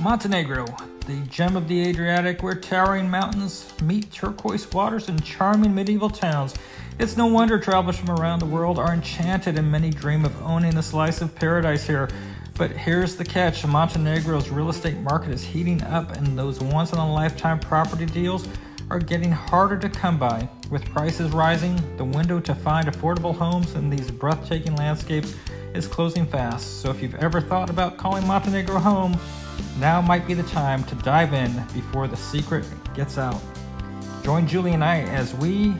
Montenegro, the gem of the Adriatic where towering mountains meet turquoise waters and charming medieval towns. It's no wonder travelers from around the world are enchanted and many dream of owning a slice of paradise here. But here's the catch Montenegro's real estate market is heating up, and those once in a lifetime property deals are getting harder to come by. With prices rising, the window to find affordable homes in these breathtaking landscapes is closing fast. So if you've ever thought about calling Montenegro home, now might be the time to dive in before the secret gets out. Join Julie and I as we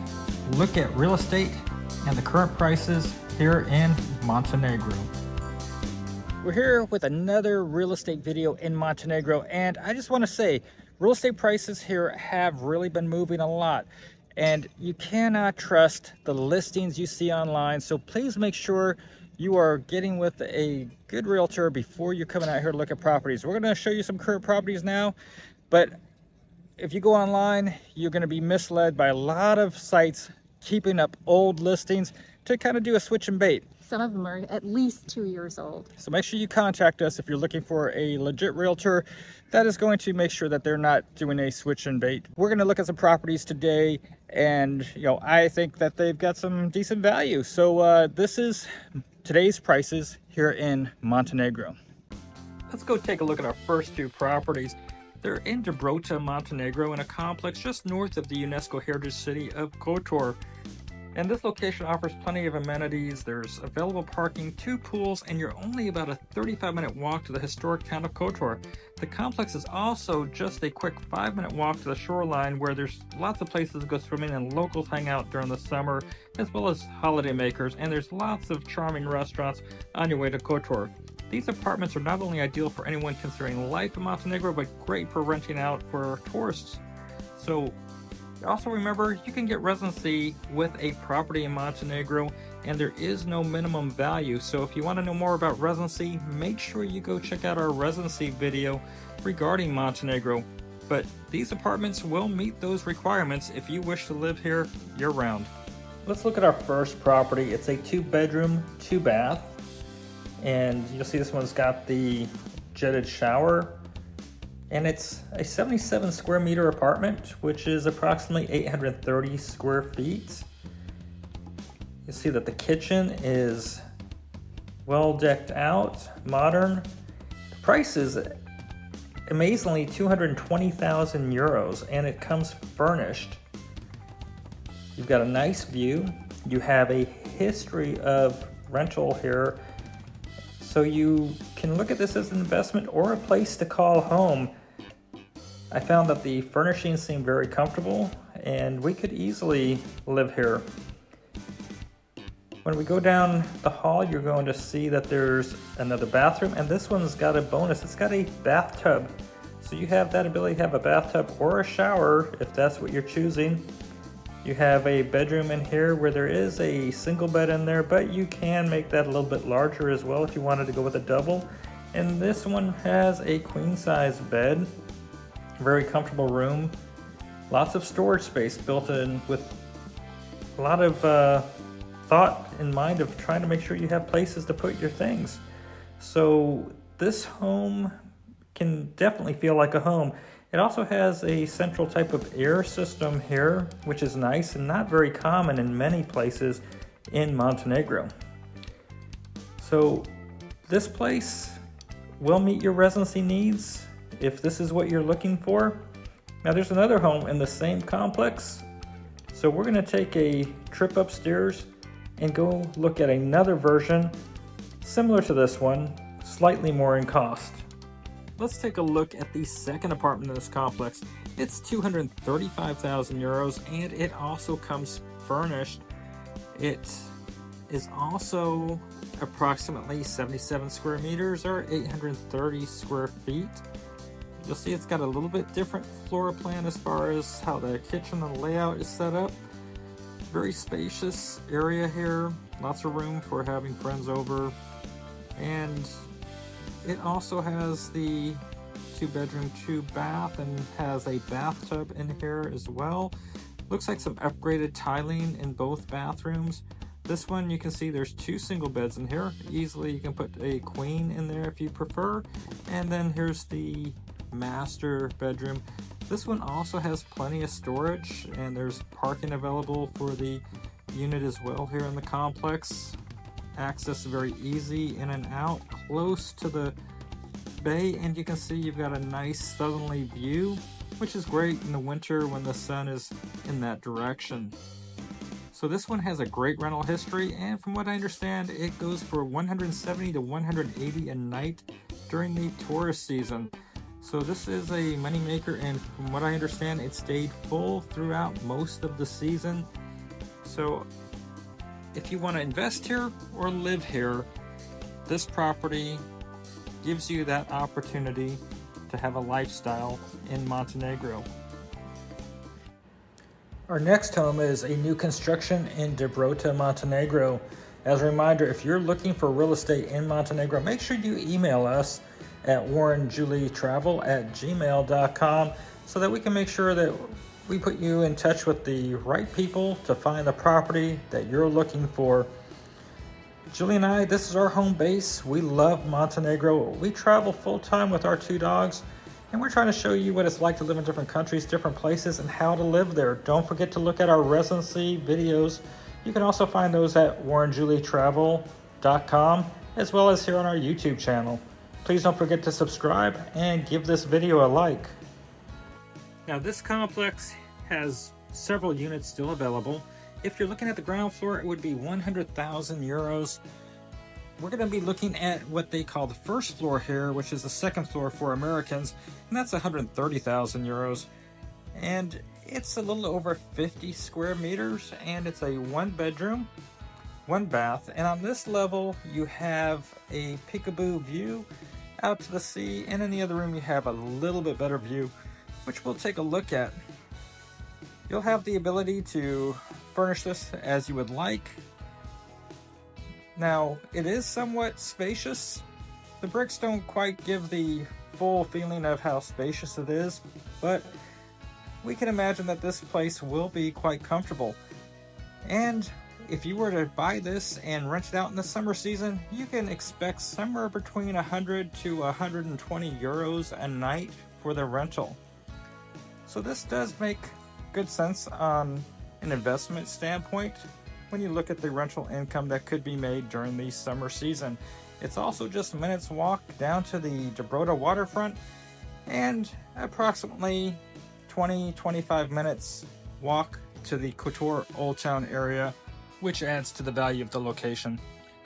look at real estate and the current prices here in Montenegro. We're here with another real estate video in Montenegro, and I just want to say real estate prices here have really been moving a lot and you cannot trust the listings you see online so please make sure you are getting with a good realtor before you're coming out here to look at properties. We're going to show you some current properties now, but if you go online, you're going to be misled by a lot of sites keeping up old listings to kind of do a switch and bait. Some of them are at least two years old. So make sure you contact us if you're looking for a legit realtor that is going to make sure that they're not doing a switch and bait. We're going to look at some properties today and you know I think that they've got some decent value. So uh, this is today's prices here in Montenegro. Let's go take a look at our first two properties. They're in Dobrota, Montenegro in a complex just north of the UNESCO Heritage City of Kotor. And this location offers plenty of amenities. There's available parking, two pools, and you're only about a 35 minute walk to the historic town of Kotor. The complex is also just a quick five minute walk to the shoreline where there's lots of places to go swimming and locals hang out during the summer, as well as holidaymakers, and there's lots of charming restaurants on your way to Kotor. These apartments are not only ideal for anyone considering life in Montenegro, but great for renting out for tourists. So also remember, you can get residency with a property in Montenegro and there is no minimum value. So if you want to know more about residency, make sure you go check out our residency video regarding Montenegro. But these apartments will meet those requirements if you wish to live here year round. Let's look at our first property. It's a two bedroom, two bath. And you'll see this one's got the jetted shower and it's a 77 square meter apartment, which is approximately 830 square feet. You see that the kitchen is well decked out, modern. The price is amazingly 220,000 euros and it comes furnished. You've got a nice view. You have a history of rental here. So you can look at this as an investment or a place to call home I found that the furnishings seemed very comfortable and we could easily live here. When we go down the hall, you're going to see that there's another bathroom and this one's got a bonus. It's got a bathtub. So you have that ability to have a bathtub or a shower if that's what you're choosing. You have a bedroom in here where there is a single bed in there, but you can make that a little bit larger as well if you wanted to go with a double. And this one has a queen size bed very comfortable room. Lots of storage space built in with a lot of uh, thought in mind of trying to make sure you have places to put your things. So this home can definitely feel like a home. It also has a central type of air system here, which is nice and not very common in many places in Montenegro. So this place will meet your residency needs if this is what you're looking for. Now there's another home in the same complex. So we're gonna take a trip upstairs and go look at another version similar to this one, slightly more in cost. Let's take a look at the second apartment in this complex. It's 235,000 euros and it also comes furnished. It is also approximately 77 square meters or 830 square feet. You'll see it's got a little bit different floor plan as far as how the kitchen and layout is set up. Very spacious area here, lots of room for having friends over. And it also has the two bedroom, two bath and has a bathtub in here as well. Looks like some upgraded tiling in both bathrooms. This one you can see there's two single beds in here. Easily you can put a queen in there if you prefer. And then here's the master bedroom. This one also has plenty of storage and there's parking available for the unit as well here in the complex. Access very easy in and out, close to the bay and you can see you've got a nice southerly view which is great in the winter when the sun is in that direction. So this one has a great rental history and from what I understand it goes for 170 to 180 a night during the tourist season. So this is a moneymaker and from what I understand it stayed full throughout most of the season. So if you want to invest here or live here, this property gives you that opportunity to have a lifestyle in Montenegro. Our next home is a new construction in Dobrota, Montenegro. As a reminder, if you're looking for real estate in Montenegro, make sure you email us at warrenjulietravel at gmail.com so that we can make sure that we put you in touch with the right people to find the property that you're looking for. Julie and I, this is our home base. We love Montenegro. We travel full time with our two dogs, and we're trying to show you what it's like to live in different countries, different places, and how to live there. Don't forget to look at our residency videos. You can also find those at warrenjulietravel.com as well as here on our YouTube channel. Please don't forget to subscribe and give this video a like. Now this complex has several units still available. If you're looking at the ground floor, it would be 100,000 euros. We're going to be looking at what they call the first floor here, which is the second floor for Americans, and that's 130,000 euros. And it's a little over 50 square meters, and it's a one bedroom, one bath. And on this level, you have a peekaboo view out to the sea, and in the other room, you have a little bit better view, which we'll take a look at. You'll have the ability to furnish this as you would like. Now, it is somewhat spacious. The bricks don't quite give the full feeling of how spacious it is, but we can imagine that this place will be quite comfortable. And if you were to buy this and rent it out in the summer season, you can expect somewhere between 100 to 120 euros a night for the rental. So this does make good sense on an investment standpoint when you look at the rental income that could be made during the summer season. It's also just a minutes walk down to the Dobrota waterfront and approximately 20-25 minutes walk to the Kotor Old Town area, which adds to the value of the location.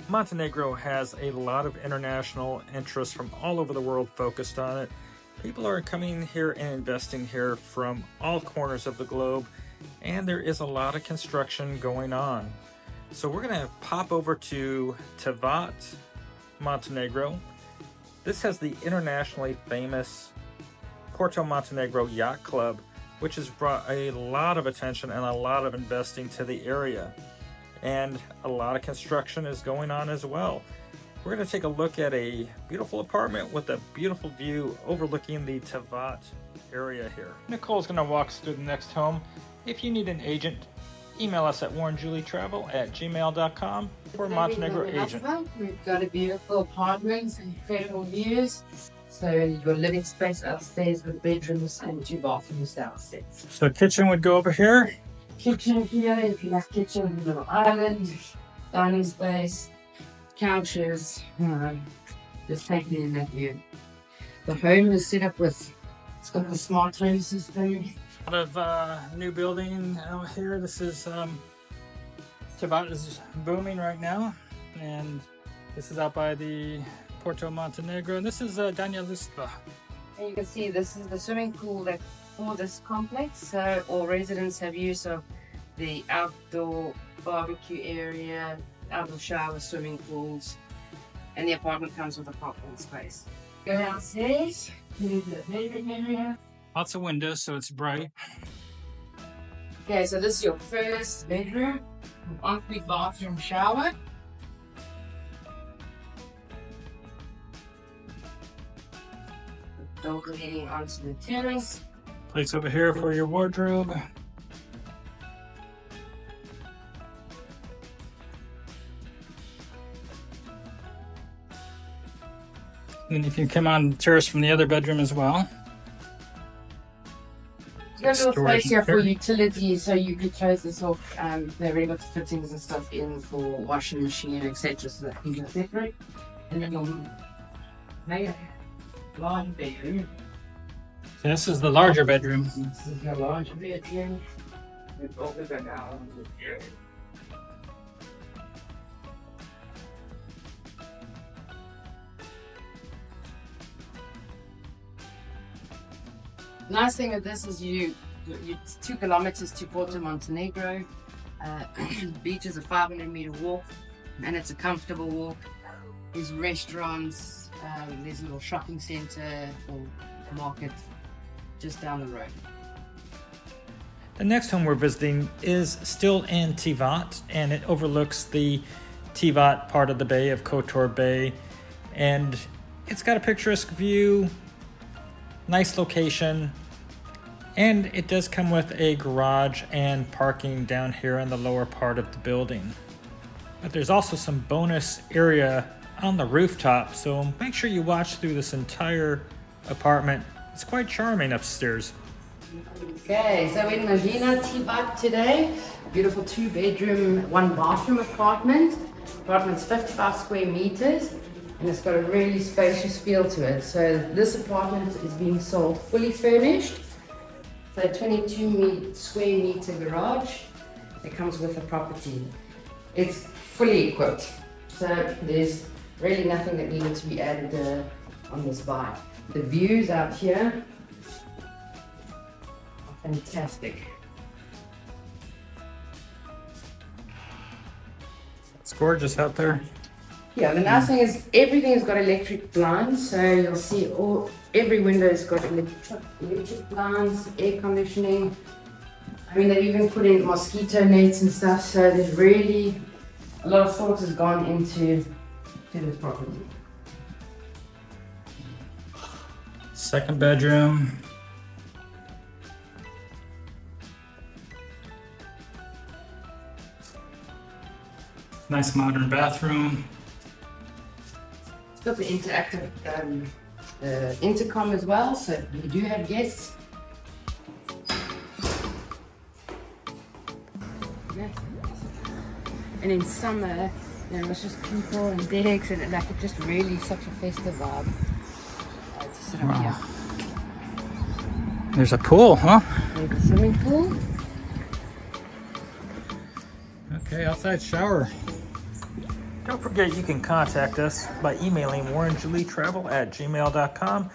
Montenegro has a lot of international interest from all over the world focused on it. People are coming here and investing here from all corners of the globe and there is a lot of construction going on. So we're gonna pop over to Tivat, Montenegro. This has the internationally famous Porto Montenegro Yacht Club, which has brought a lot of attention and a lot of investing to the area. And a lot of construction is going on as well. We're gonna take a look at a beautiful apartment with a beautiful view overlooking the Tivat area here. Nicole's gonna walk us through the next home if you need an agent, email us at warrenjulietravel at gmail.com for Montenegro agent. We've got a beautiful apartment, incredible views. So your living space upstairs with bedrooms and two bathrooms downstairs. So kitchen would go over here. Kitchen here, if you have kitchen, little island, dining space, couches, um, just taking in that view. The home is set up with, it's got the smart home system, A lot of uh, new building out here. This is um, Tivat is booming right now, and this is out by the Porto Montenegro, and this is uh, Luspa. And you can see this is the swimming pool that for this complex. So all residents have use of the outdoor barbecue area, outdoor shower, swimming pools, and the apartment comes with a parking space. Go downstairs, to the living area. Lots of windows, so it's bright. Okay, so this is your first bedroom, ensuite bathroom shower. Door leading onto the terrace. Place over here for your wardrobe. And if you can come on terrace from the other bedroom as well. Got a little space here for utilities, so you could close this off. Um, they've already got the fittings and stuff in for washing machine, etc. So that you can separate. And then you'll make large bedroom. So this is the larger bedroom. This is your large bedroom. All the Nice thing with this is you, you two kilometers to Porto Montenegro. Uh, beach is a 500 meter walk, and it's a comfortable walk. There's restaurants. Um, there's a little shopping center or market just down the road. The next home we're visiting is still in Tivat, and it overlooks the Tivat part of the bay of Kotor Bay. And it's got a picturesque view, nice location, and it does come with a garage and parking down here in the lower part of the building. But there's also some bonus area on the rooftop, so make sure you watch through this entire apartment. It's quite charming upstairs. Okay, so in Magina Tivat today, beautiful two bedroom, one bathroom apartment. Apartment's 55 square meters and it's got a really spacious feel to it. So this apartment is being sold fully furnished. So 22 me- square meter garage. It comes with the property. It's fully equipped. So there's really nothing that needed to be added uh, on this buy. The views out here are Fantastic. It's gorgeous out there. Yeah, the nice thing is everything has got electric blinds, so you'll see all every window's got electric, electric blinds, air conditioning. I mean, they've even put in mosquito nets and stuff, so there's really a lot of thought has gone into to this property. Second bedroom. Nice modern bathroom. It's got the interactive um, uh, intercom as well, so if you do have guests. And in summer, you know, it's just people and decks, and like it's just really such a festive vibe. Uh, to sit up Wow. here. There's a pool, huh? There's a swimming pool. Okay, outside shower. Don't forget you can contact us by emailing warrenjulietravel at gmail.com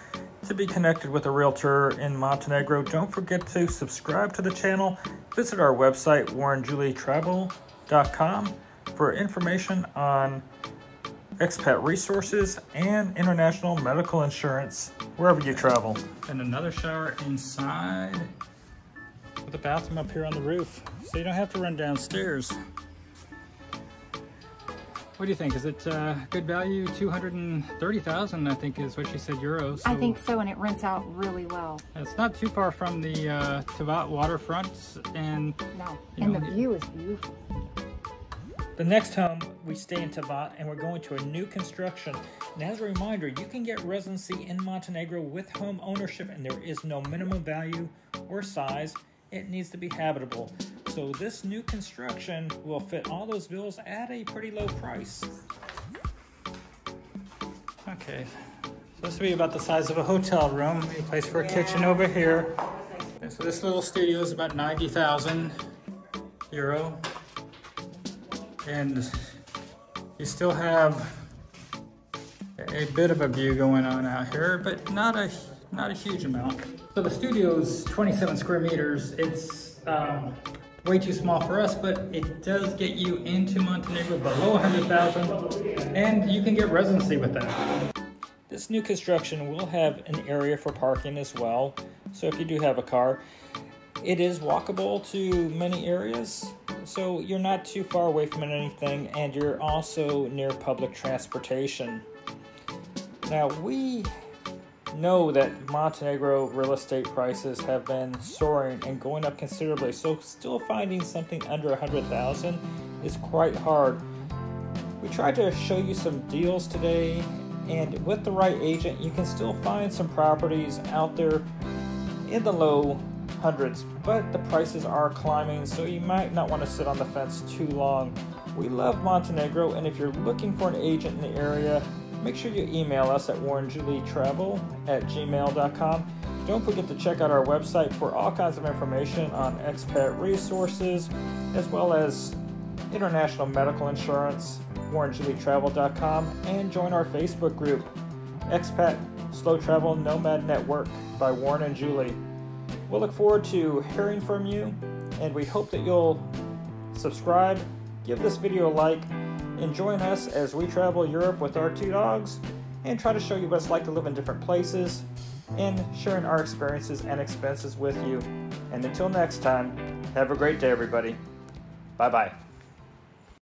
to be connected with a realtor in Montenegro. Don't forget to subscribe to the channel. Visit our website, warrenjulietravel.com, for information on expat resources and international medical insurance wherever you travel. And another shower inside with a bathroom up here on the roof, so you don't have to run downstairs. What do you think? Is it uh, good value? Two hundred and thirty thousand, I think, is what she said euros. I think so, and it rents out really well. it's not too far from the uh, Tivat waterfront. And No, and know, the view is beautiful. the next home we stay in Tivat, and we're going to a new construction. And as a reminder, you can get residency in Montenegro with home ownership, and there is no minimum value or size. It needs to be habitable. So this new construction will fit all those bills at a pretty low price. Okay, so this will be about the size of a hotel room. A place for a kitchen over here. Okay, so this little studio is about 90,000 euro. And you still have a bit of a view going on out here, but not a not a huge amount. So the studio is 27 square meters. It's um, way too small for us, but it does get you into Montenegro below 100,000, and you can get residency with that. This new construction will have an area for parking as well. So if you do have a car, it is walkable to many areas. So you're not too far away from anything, and you're also near public transportation. Now, we know that Montenegro real estate prices have been soaring and going up considerably, so still finding something under 100,000 is quite hard. We tried to show you some deals today And with the right agent, you can still find some properties out there in the low hundreds, but the prices are climbing, so you might not want to sit on the fence too long. We love Montenegro, and if you're looking for an agent in the area, make sure you email us at warrenjulietravel at gmail.com. Don't forget to check out our website for all kinds of information on expat resources, as well as international medical insurance, warrenjulietravel.com, and join our Facebook group, Expat Slow Travel Nomad Network by Warren and Julie. We'll look forward to hearing from you, and we hope that you'll subscribe, give this video a like, and join us as we travel Europe with our two dogs and try to show you what it's like to live in different places and sharing our experiences and expenses with you. And until next time, have a great day, everybody. Bye bye.